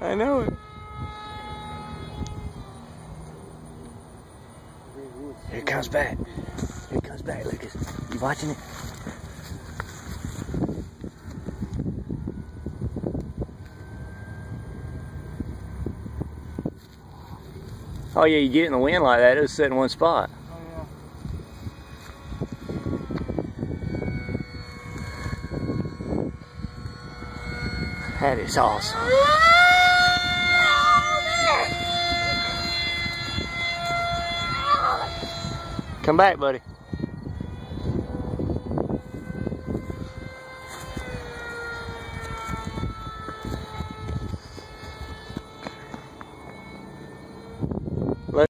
I know it. Here it comes back. Here it comes back, Lucas. You watching it? Oh yeah, you get in the wind like that, it'll sit in one spot. Oh yeah. That is awesome. Come back, buddy.